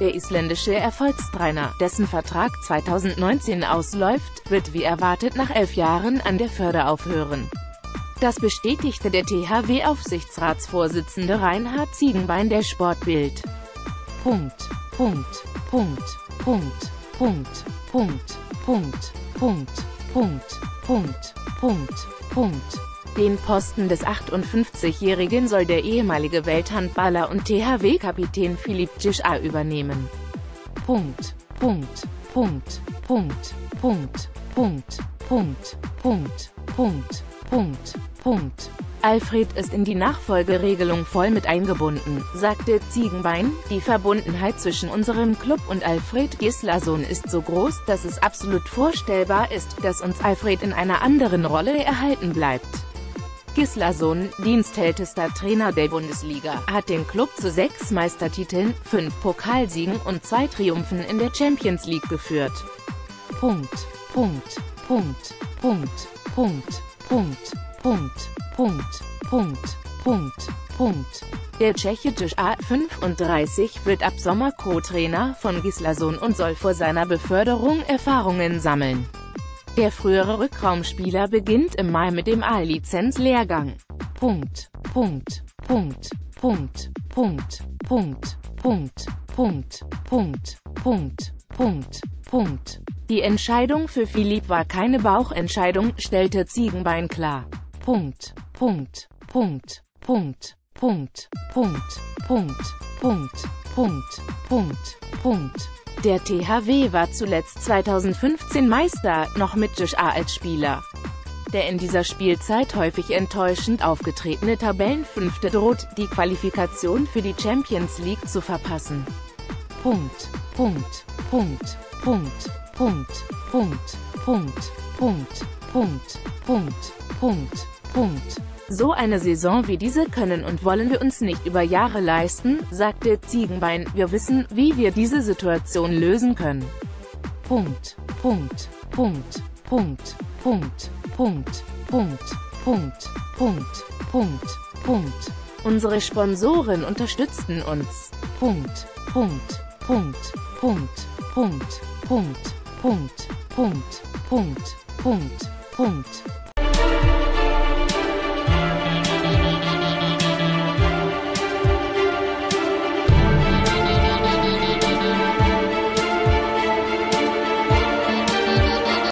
Der isländische Erfolgstrainer, dessen Vertrag 2019 ausläuft, wird wie erwartet nach elf Jahren an der Förde aufhören. Das bestätigte der THW-Aufsichtsratsvorsitzende Reinhard Ziegenbein der Sportbild. Punkt, Punkt, Punkt, Punkt, Punkt, Punkt, Punkt, Punkt, Punkt, Punkt, Punkt, Punkt. Den Posten des 58-Jährigen soll der ehemalige Welthandballer und THW-Kapitän Philipp Gischa übernehmen. Punkt, Punkt, Punkt, Punkt, Punkt, Punkt, Punkt, Punkt, Punkt, Punkt, Punkt. Alfred ist in die Nachfolgeregelung voll mit eingebunden, sagte Ziegenbein. Die Verbundenheit zwischen unserem Club und Alfred Gislason ist so groß, dass es absolut vorstellbar ist, dass uns Alfred in einer anderen Rolle erhalten bleibt. Gislason, dienstältester Trainer der Bundesliga, hat den Club zu sechs Meistertiteln, fünf Pokalsiegen und zwei Triumphen in der Champions League geführt. Punkt, Punkt, Punkt, Punkt, Punkt, Punkt, Punkt, Punkt, Punkt, Punkt, Punkt. Der tschechische A35 wird ab Sommer Co-Trainer von Gislason und soll vor seiner Beförderung Erfahrungen sammeln. Der frühere Rückraumspieler beginnt im Mai mit dem A-Lizenz-Lehrgang. Punkt, Punkt, Punkt, Punkt, Punkt, Punkt, Punkt, Punkt, Punkt, Punkt, Punkt, Punkt. Die Entscheidung für Philipp war keine Bauchentscheidung, stellte Ziegenbein klar. Punkt, Punkt, Punkt, Punkt, Punkt, Punkt, Punkt, Punkt, Punkt, Punkt, Punkt. Der THW war zuletzt 2015 Meister, noch mit Josh A. als Spieler. Der in dieser Spielzeit häufig enttäuschend aufgetretene Tabellenfünfte droht, die Qualifikation für die Champions League zu verpassen. Punkt, Punkt, Punkt, Punkt, Punkt, Punkt, Punkt, Punkt, Punkt, Punkt, Punkt, Punkt. So eine Saison wie diese können und wollen wir uns nicht über Jahre leisten, sagte Ziegenbein, wir wissen, wie wir diese Situation lösen können. Punkt, Punkt, Punkt, Punkt, Punkt, Punkt, Punkt, Punkt, Punkt, Punkt, Punkt. Unsere Sponsoren unterstützten uns. Punkt, Punkt, Punkt, Punkt, Punkt, Punkt, Punkt, Punkt, Punkt, Punkt, Punkt.